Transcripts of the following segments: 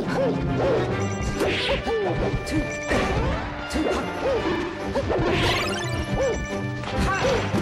Ha!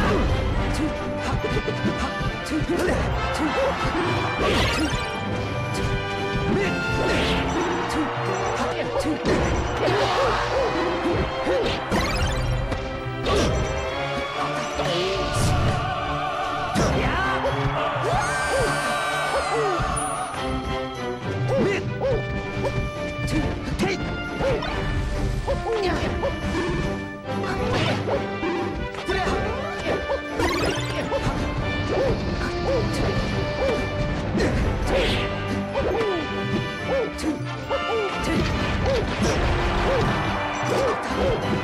好，好，陈，陈，陈，陈，陈，陈，没。Oh!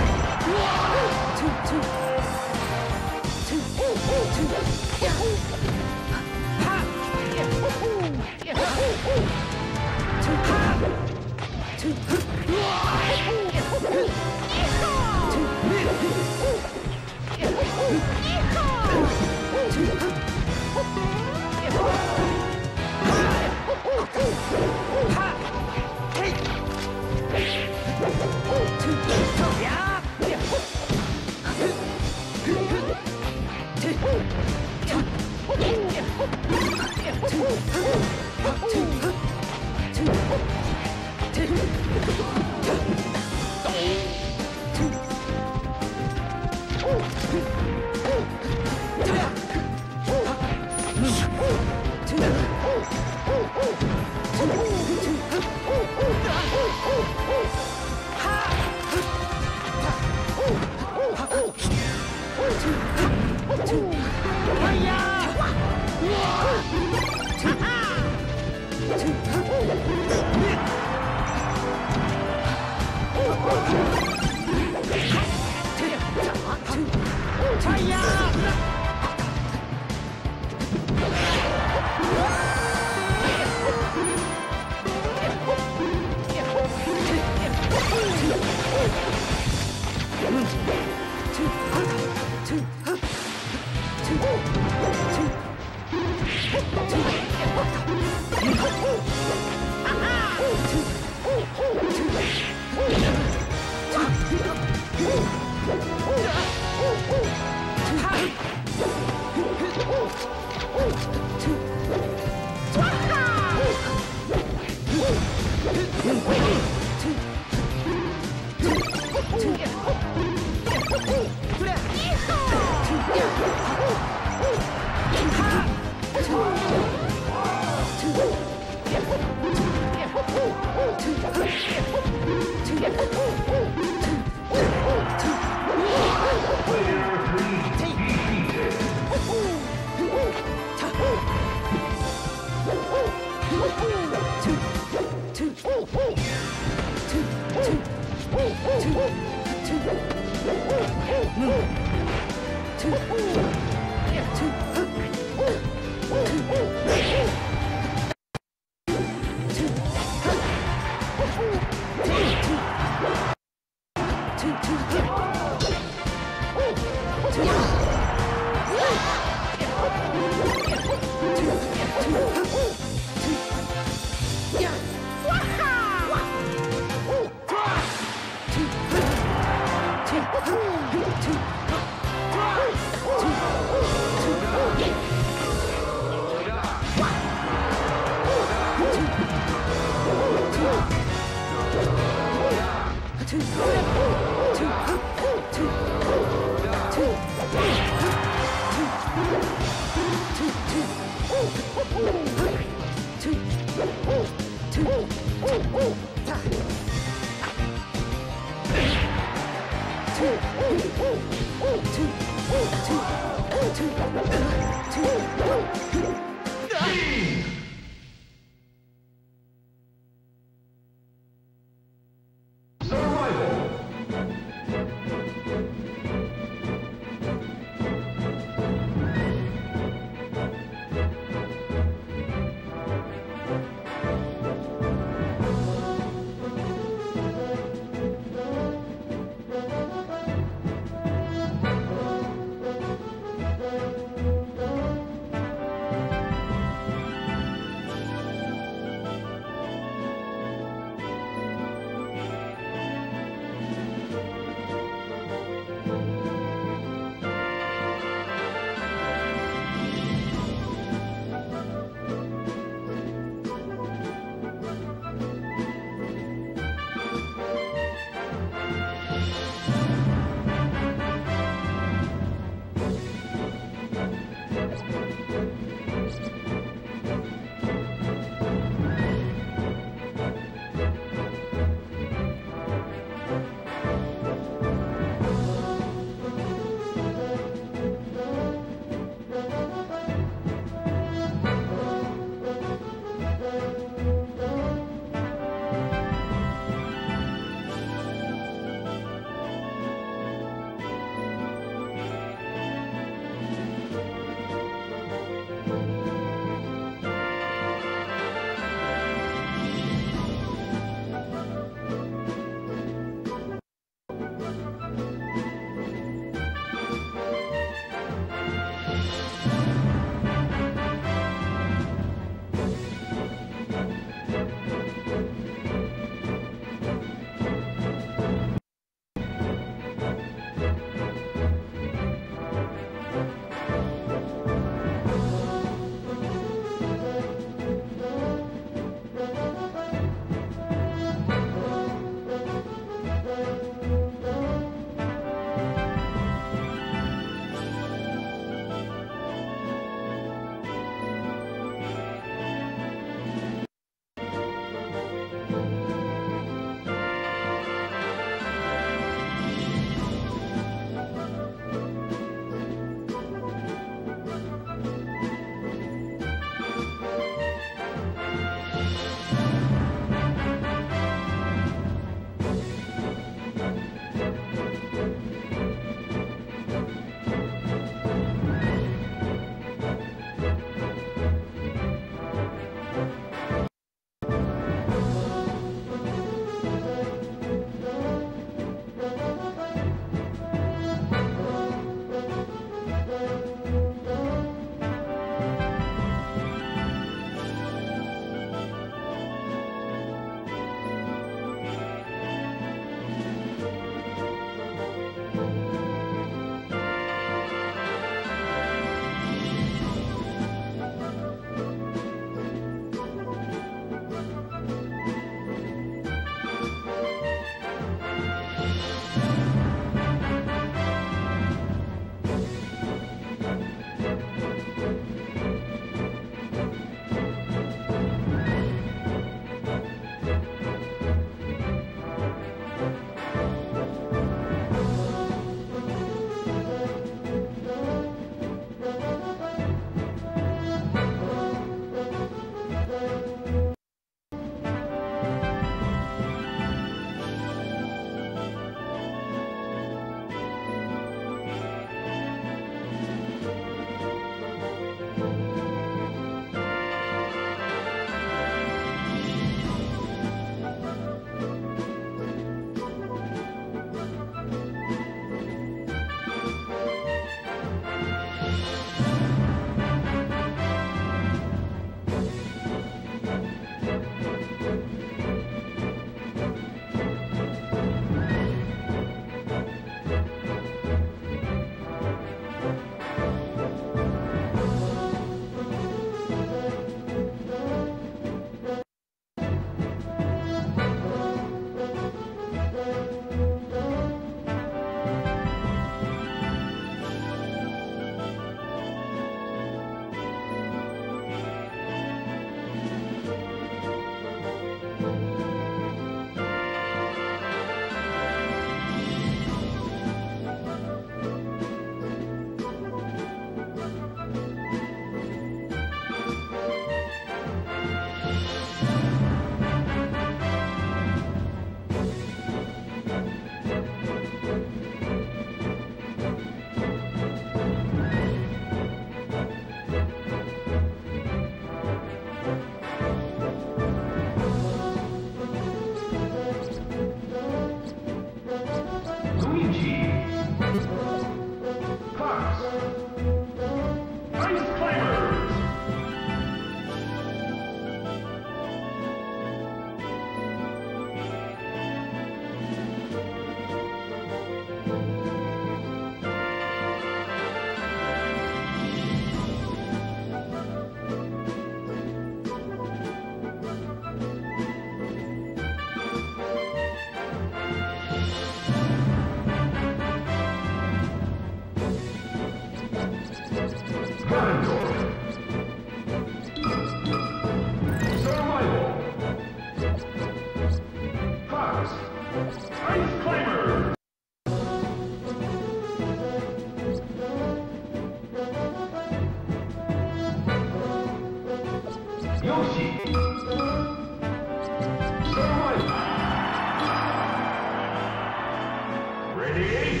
Ready?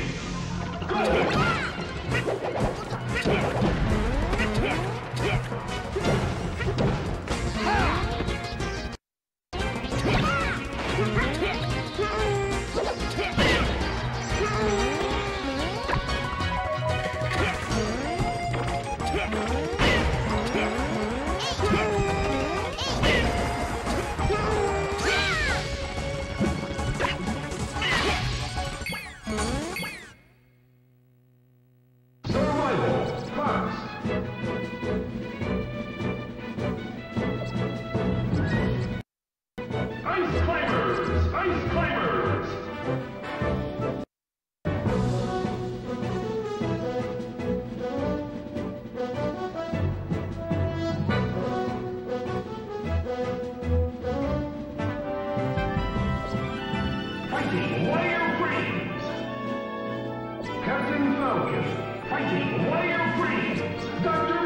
Go! Fighting Warrior Greens! Captain Falcon, Fighting Warrior Greens! Dr.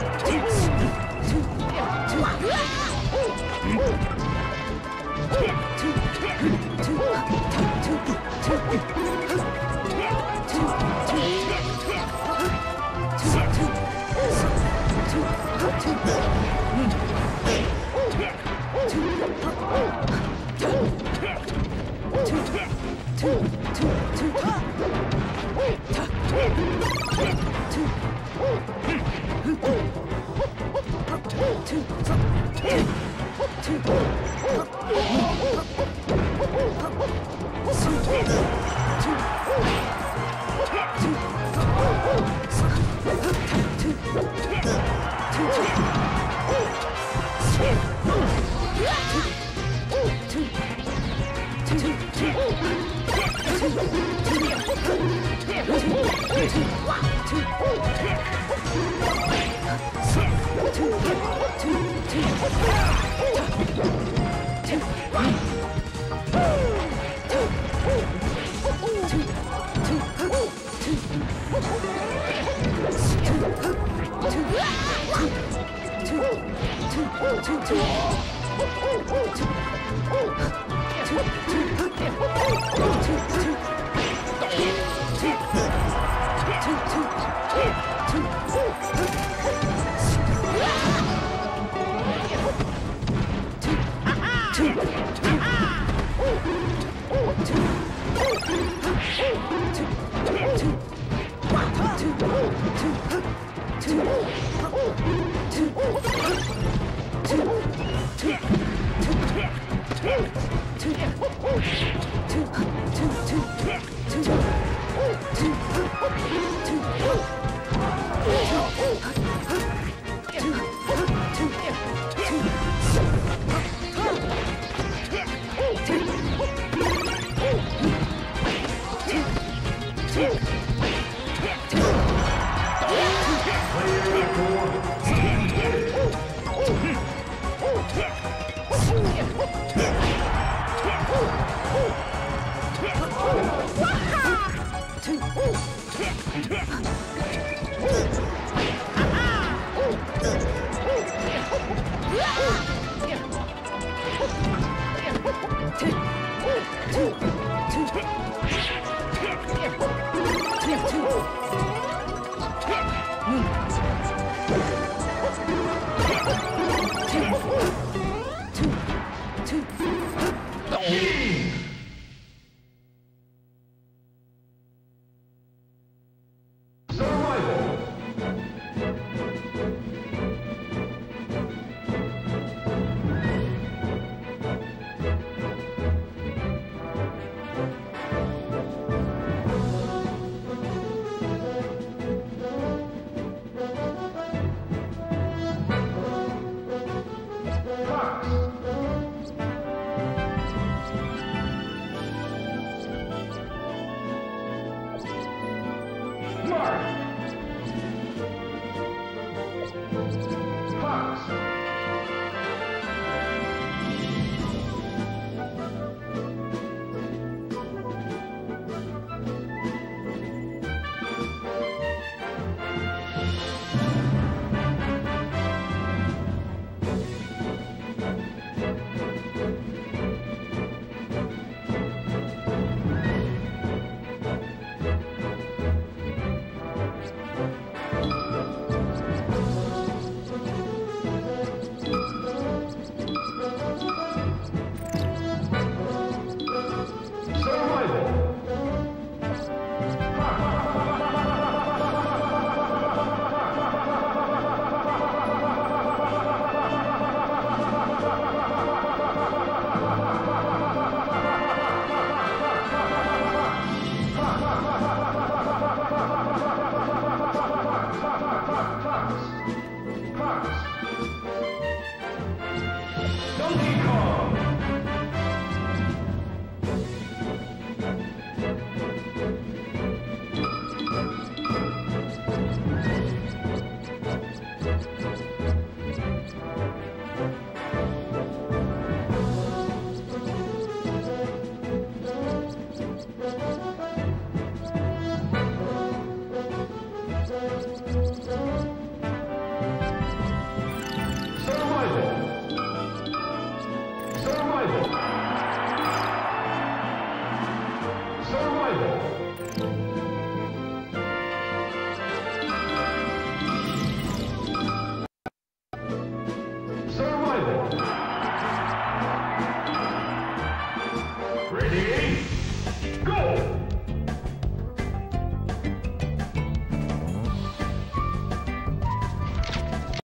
Two. Two, two, two. Two.